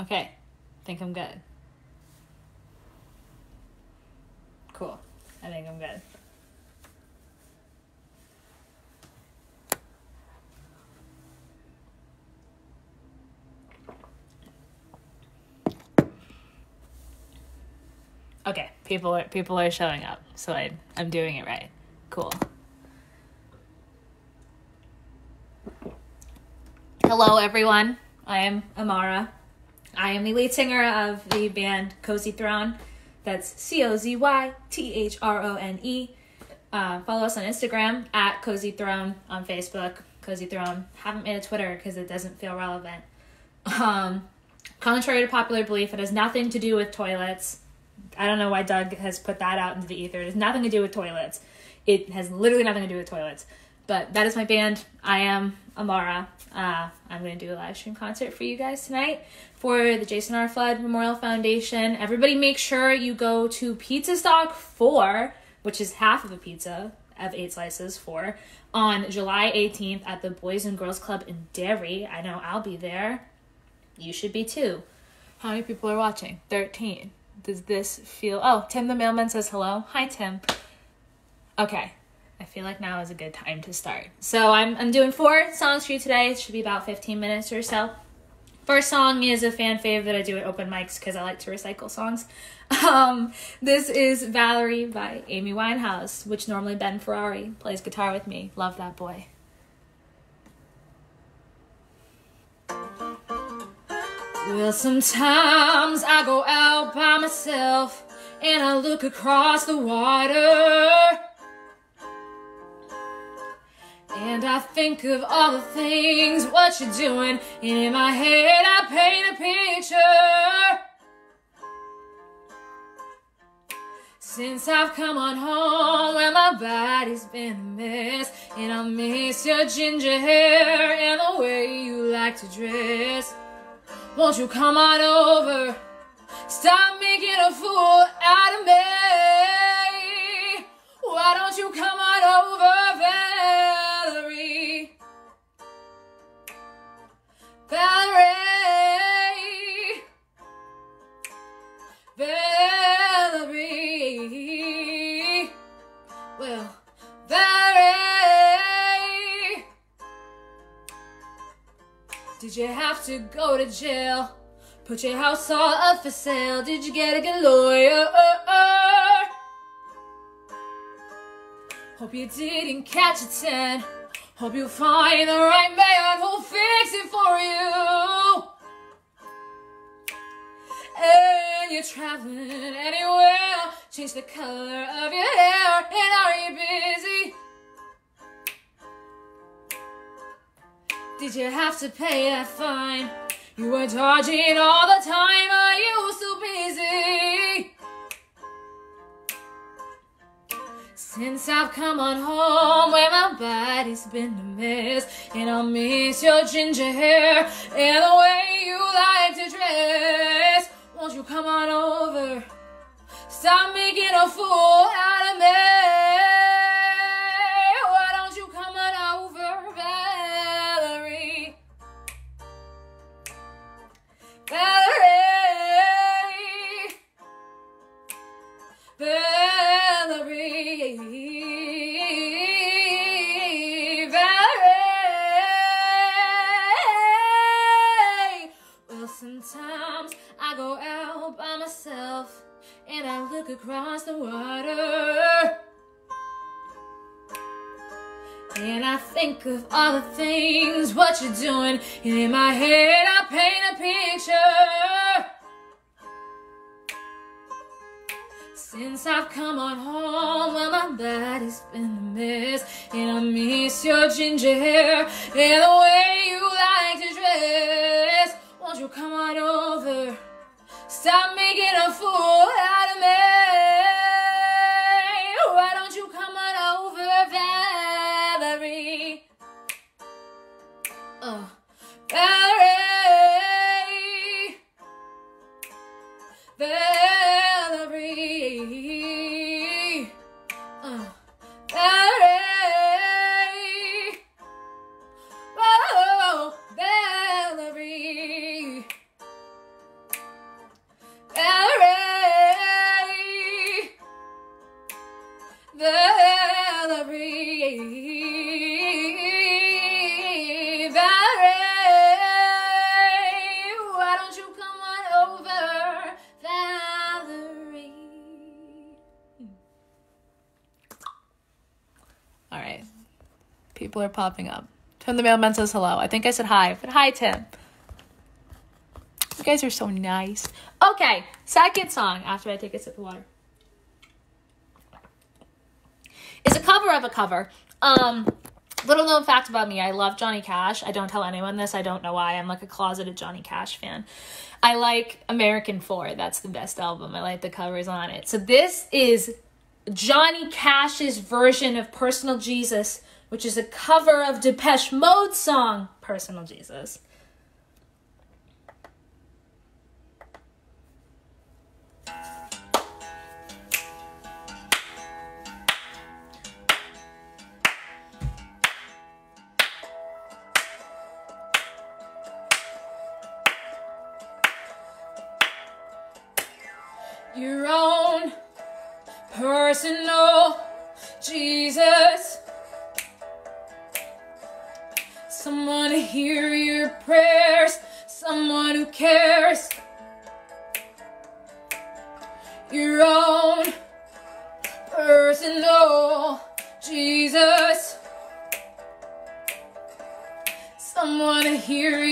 Okay, think I'm good. Cool. I think I'm good. Okay, people are people are showing up, so I I'm doing it right. Cool. Hello, everyone. I am Amara. I am the lead singer of the band Cozy Throne. That's C O Z Y T H R O N E. Uh, follow us on Instagram at Cozy Throne, on Facebook, Cozy Throne. Haven't made a Twitter because it doesn't feel relevant. Um, contrary to popular belief, it has nothing to do with toilets. I don't know why Doug has put that out into the ether. It has nothing to do with toilets. It has literally nothing to do with toilets. But that is my band. I am Amara. Uh, I'm going to do a live stream concert for you guys tonight for the Jason R. Flood Memorial Foundation. Everybody make sure you go to Pizza Stock 4, which is half of a pizza of eight slices, 4, on July 18th at the Boys and Girls Club in Derry. I know I'll be there. You should be too. How many people are watching? 13 does this feel oh tim the mailman says hello hi tim okay i feel like now is a good time to start. So i'm, I'm doing four songs for you today. It should be about 15 minutes or so. First song is a fan fave that i do at open mics because i like to recycle songs. Um, this is valerie by amy winehouse which normally ben ferrari plays guitar with me. Love that boy. Well, sometimes I go out by myself and I look across the water. And I think of all the things, what you're doing, and in my head I paint a picture. Since I've come on home, well, my body's been a mess, and I miss your ginger hair and the way you like to dress. Won't you come on over? Stop making a fool out of me. Why don't you come on over, Valerie? Valerie. Valerie. Well, Valerie. Did you have to go to jail? Put your house all up for sale. Did you get a good lawyer? Hope you didn't catch a 10. Hope you find the right man who'll fix it for you. And you're traveling anywhere. Change the color of your hair. And are you busy? Did you have to pay that fine? You were charging all the time. Are you so busy? Since I've come on home, where my body's been a mess, and I miss your ginger hair and the way you like to dress. Won't you come on over? Stop making a fool out of me. Think of all the things, what you're doing. And in my head, I paint a picture. Since I've come on home, well, my body's been a mess. And I miss your ginger hair and the way People are popping up. Tim the mailman says hello. I think I said hi, but hi, Tim. You guys are so nice. Okay, second song after I take a sip of water is a cover of a cover. Um, little known fact about me: I love Johnny Cash. I don't tell anyone this. I don't know why. I'm like a closeted Johnny Cash fan. I like American Four. That's the best album. I like the covers on it. So this is Johnny Cash's version of Personal Jesus, which is a cover of Depeche Mode song Personal Jesus. Someone to hear your prayers, someone who cares. Your own personal Jesus. Someone to hear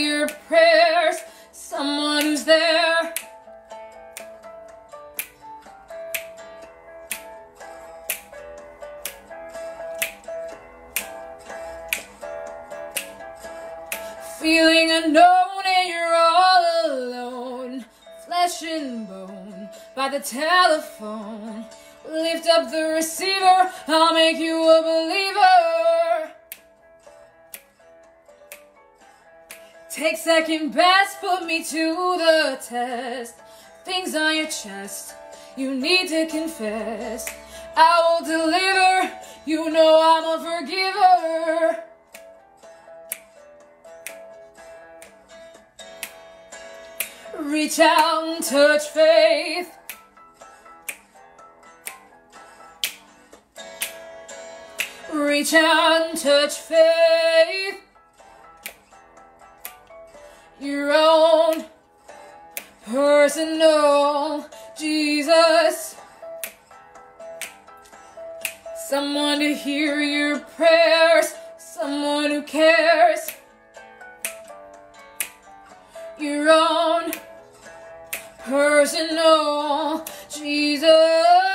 by the telephone. Lift up the receiver, I'll make you a believer. Take second best, put me to the test. Things on your chest, you need to confess. I will deliver, you know I'm a forgiver. Reach out and touch faith. Reach out and touch faith. Your own personal Jesus. Someone to hear your prayers, someone who cares. Your own personal Jesus.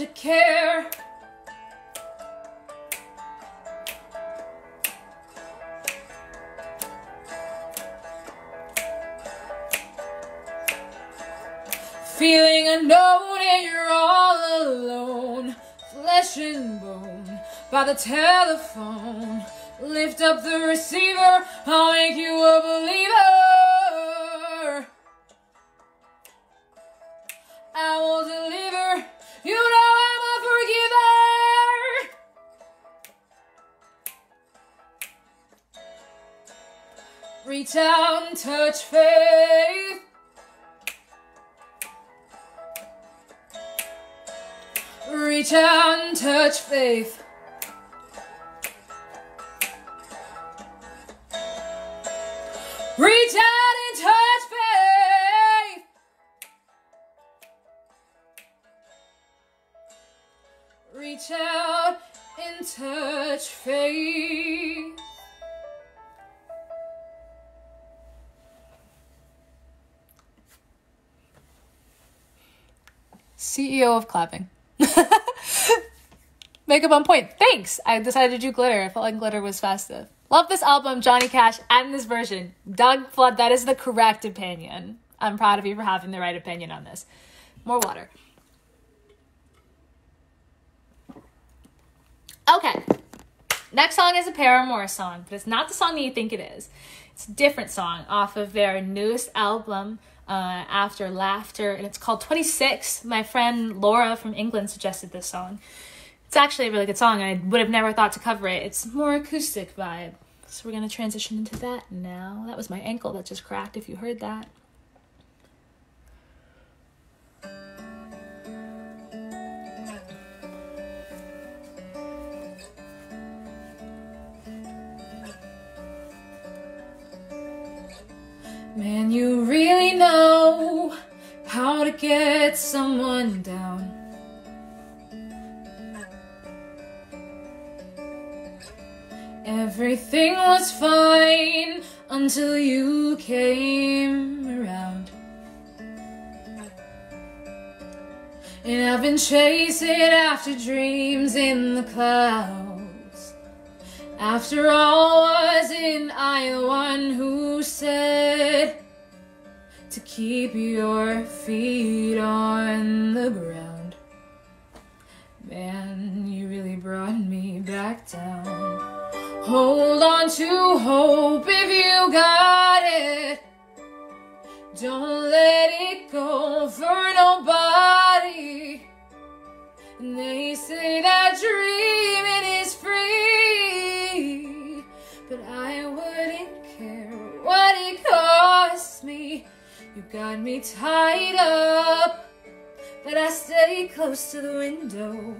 To care. Feeling unknown and you're all alone, flesh and bone by the telephone. Lift up the receiver, I'll make you a believer. Touch faith. Reach out and touch faith. Reach out and touch faith. Reach out and touch faith. CEO of clapping. Makeup on point. Thanks. I decided to do glitter. I felt like glitter was festive. Love this album, Johnny Cash, and this version. Doug Flood, that is the correct opinion. I'm proud of you for having the right opinion on this. More water. Okay. Next song is a Paramore song, but it's not the song that you think it is. It's a different song off of their newest album, uh, After Laughter, and it's called 26. My friend Laura from England suggested this song. It's actually a really good song. I would have never thought to cover it. It's more acoustic vibe. So we're going to transition into that now. That was my ankle that just cracked if you heard that. Man, you get someone down. Everything was fine until you came around. And I've been chasing after dreams in the clouds. After all, wasn't I the one who said, keep your feet on the ground? Man, you really brought me back down. Hold on to hope if you got got me tied up. But I stay close to the window.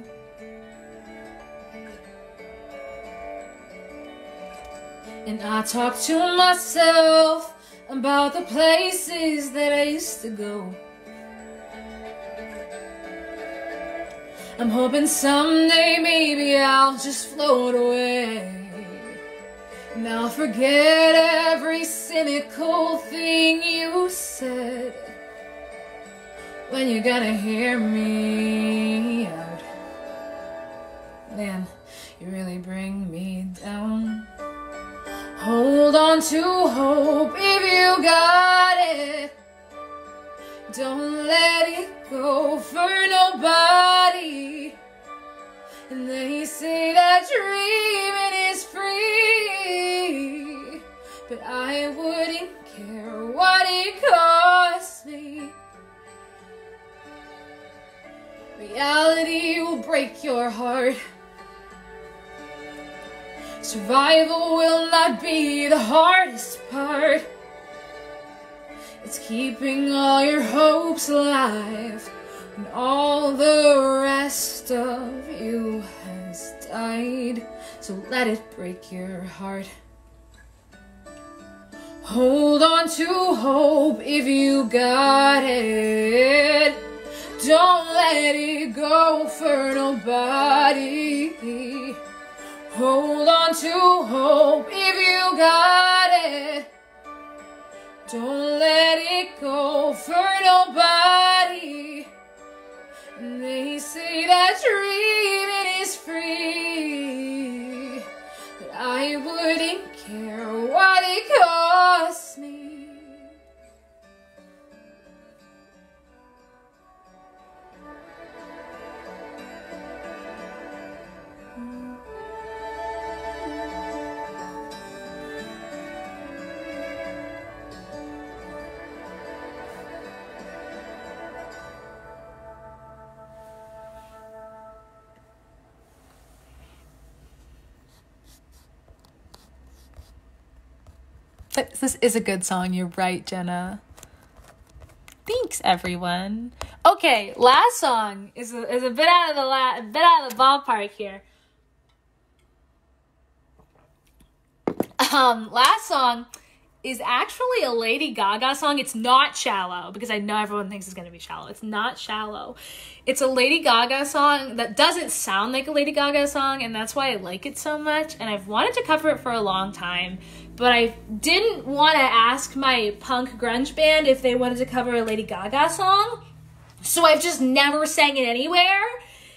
And I talk to myself about the places that I used to go. I'm hoping someday maybe I'll just float away. I'll forget every cynical thing you said. When you're gonna hear me out. Man, you really bring me down. Hold on to hope if you got it. Don't let it go for nobody. Reality will break your heart. Survival will not be the hardest part. It's keeping all your hopes alive when all the rest of you has died. So let it break your heart. Hold on to hope if you got it. Don't let it go for nobody. Hold on to hope if you got it. Don't let it go for nobody. And they say that dreaming is free. But I wouldn't care what it costs me. This is a good song. You're right, Jenna. Thanks, everyone. Okay, last song is a, is a bit out of the la- bit out of the ballpark here. Um, last song is actually a Lady Gaga song. It's not shallow because I know everyone thinks it's gonna be shallow. It's not shallow. It's a Lady Gaga song that doesn't sound like a Lady Gaga song, and that's why I like it so much. And I've wanted to cover it for a long time, but I didn't want to ask my punk grunge band if they wanted to cover a Lady Gaga song. So I've just never sang it anywhere.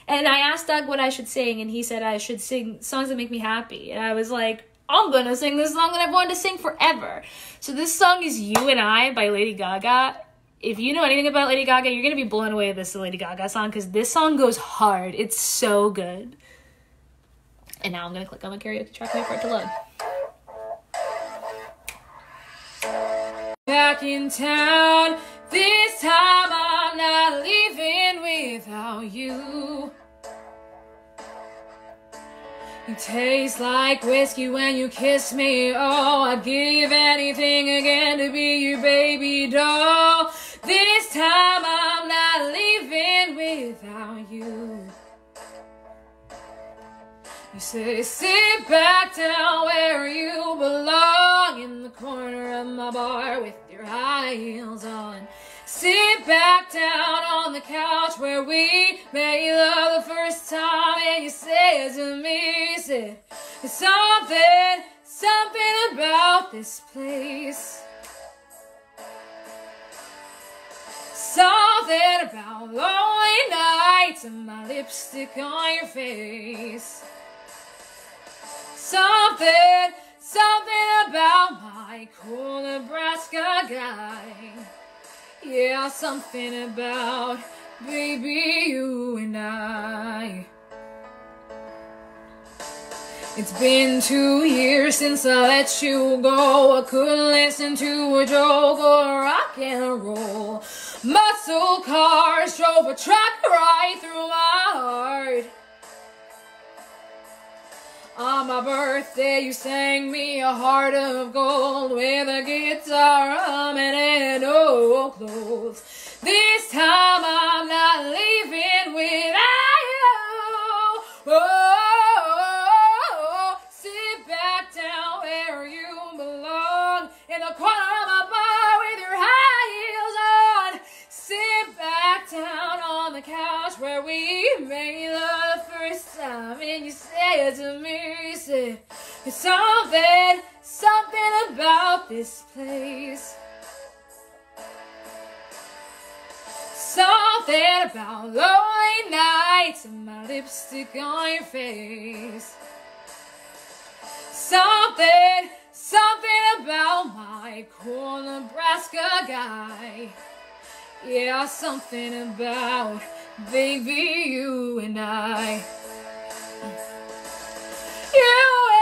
And I asked Doug what I should sing, and he said I should sing songs that make me happy. And I was like, I'm gonna sing this song that I've wanted to sing forever. So this song is You and I by Lady Gaga. If you know anything about Lady Gaga, you're gonna be blown away with this Lady Gaga song because this song goes hard. It's so good. And now I'm gonna click on the karaoke track and wait for it to load. Back in town, this time I'm not leaving without you. You taste like whiskey when you kiss me. Oh, I'd give anything again to be your baby doll. This time I'm not leaving without you. You say, sit back down where you belong in the corner of my bar with your high heels on. Sit back down on the couch where we made love the first time, and you say to me, said, There's something, something about this place. Something about lonely nights and my lipstick on your face. Something, something about my cool Nebraska guy. Yeah, something about baby you and I. It's been two years since I let you go. I couldn't listen to a joke or rock and roll. Muscle cars drove a truck right through my heart. On my birthday, you sang me a heart of gold with a guitar and no clothes. This time I'm not leaving without you. Oh, we made love the first time, and you said to me, you said, "There's something, something about this place." Something about lonely nights and my lipstick on your face. Something, something about my cool Nebraska guy. Yeah, something about baby you and I. You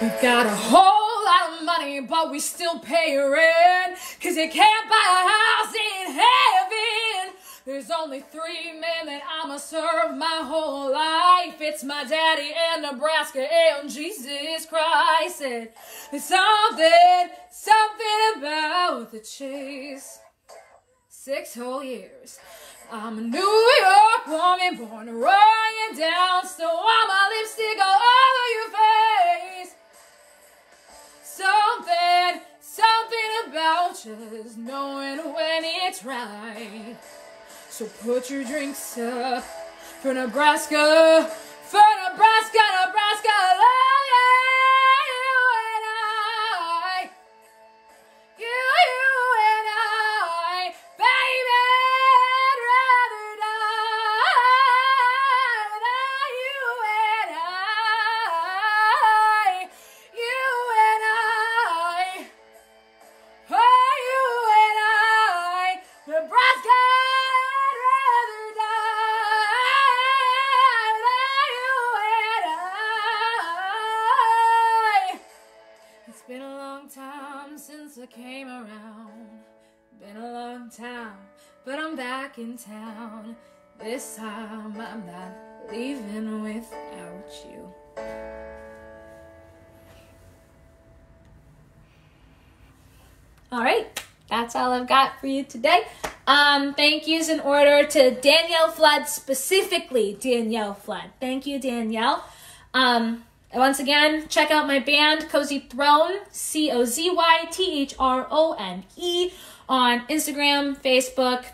We've got a whole lot of money, but we still pay rent. Cause you can't buy a house in heaven. There's only three men that I'ma serve my whole life. It's my daddy and Nebraska and Jesus Christ. And there's something, something about the chase. Six whole years. I'm a New York woman born running down, still want my lipstick all over your face. Something, something about just knowing when it's right. So put your drinks up for Nebraska, for Nebraska, Nebraska, I came around. Been a long time, but I'm back in town. This time I'm not leaving without you. All right, that's all I've got for you today. Um, thank yous in order to Danielle Flood, specifically Danielle Flood. Thank you, Danielle. Um, once again, check out my band, Cozy Throne, C O Z Y T H R O N E, on Instagram, Facebook.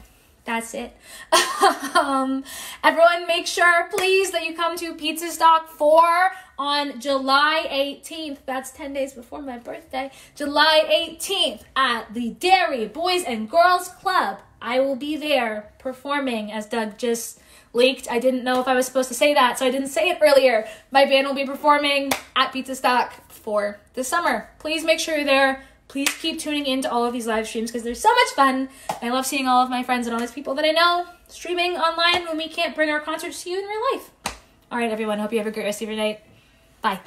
That's it. um, everyone, make sure, please, that you come to Pizza Stock 4 on July 18th. That's 10 days before my birthday. July 18th at the Derry Boys and Girls Club. I will be there performing, as Doug just leaked. I didn't know if I was supposed to say that, so I didn't say it earlier. My band will be performing at Pizza Stock for the summer. Please make sure you're there. Please keep tuning into all of these live streams because they're so much fun. I love seeing all of my friends and all these people that I know streaming online when we can't bring our concerts to you in real life. All right, everyone. Hope you have a great rest of your night. Bye.